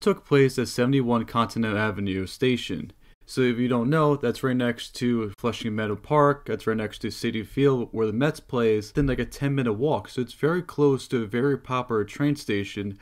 took place at 71 Continental Avenue Station. So if you don't know, that's right next to Flushing Meadow Park. That's right next to Citi Field where the Mets plays. Then like a 10 minute walk. So it's very close to a very popular train station.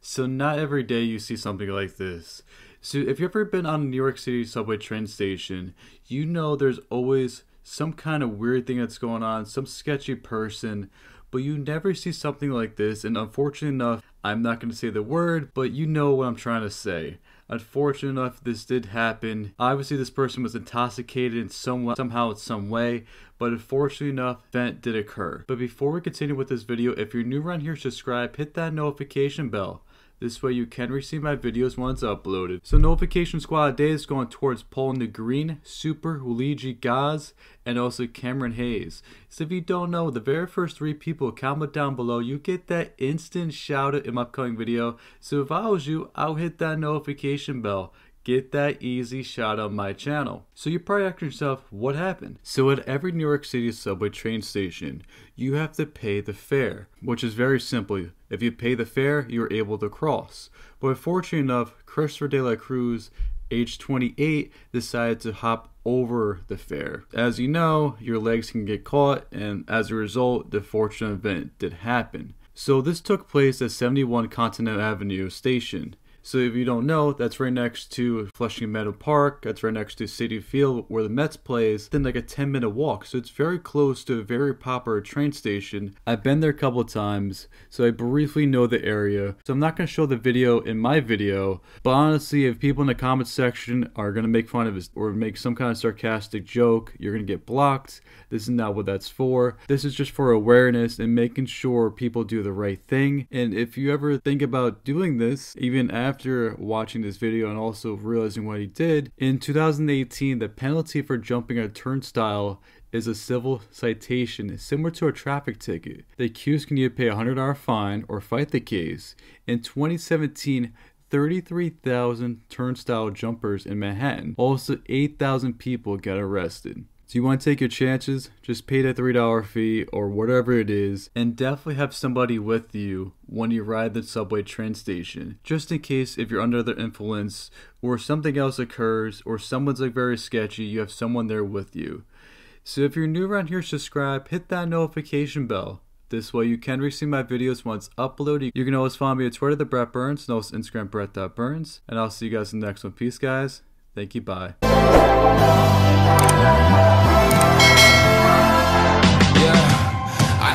So not every day you see something like this. So if you've ever been on a New York City subway train station, you know there's always some kind of weird thing that's going on, some sketchy person, but you never see something like this. And unfortunately enough, I'm not going to say the word, but you know what I'm trying to say. Unfortunate enough, this did happen. Obviously, this person was intoxicated in some somehow in some way, but unfortunately enough, event did occur. But before we continue with this video, if you're new around here, subscribe, hit that notification bell. This way you can receive my videos once uploaded. So Notification Squad day is going towards Paul Negrean, Super, Luigi Gaz, and also Cameron Hayes. So if you don't know, the very first three people, comment down below, you get that instant shout out in my upcoming video. So if I was you, I'll hit that notification bell get that easy shot on my channel. So you're probably asking yourself, what happened? So at every New York City subway train station, you have to pay the fare, which is very simple. If you pay the fare, you're able to cross. But fortunately enough, Christopher De La Cruz, age 28, decided to hop over the fare. As you know, your legs can get caught, and as a result, the fortunate event did happen. So this took place at 71 Continental Avenue station. So if you don't know, that's right next to Flushing Meadow Park. That's right next to Citi Field where the Mets plays. Then like a 10 minute walk. So it's very close to a very popular train station. I've been there a couple of times, so I briefly know the area. So I'm not going to show the video in my video, but honestly, if people in the comment section are going to make fun of it or make some kind of sarcastic joke, you're going to get blocked. This is not what that's for. This is just for awareness and making sure people do the right thing. And if you ever think about doing this, even after after watching this video and also realizing what he did, in 2018, the penalty for jumping a turnstile is a civil citation similar to a traffic ticket. The accused can either pay a $100 fine or fight the case. In 2017, 33,000 turnstile jumpers in Manhattan. Also, 8,000 people got arrested. So you want to take your chances, just pay that $3 fee or whatever it is, and definitely have somebody with you when you ride the subway train station, just in case if you're under the influence or something else occurs or someone's like very sketchy, you have someone there with you. So if you're new around here, subscribe, hit that notification bell. This way you can receive my videos once uploaded. You can always follow me at Twitter, the Brett Burnz, and also Instagram, Brett.Burnz. And I'll see you guys in the next one. Peace, guys. Thank you. Bye.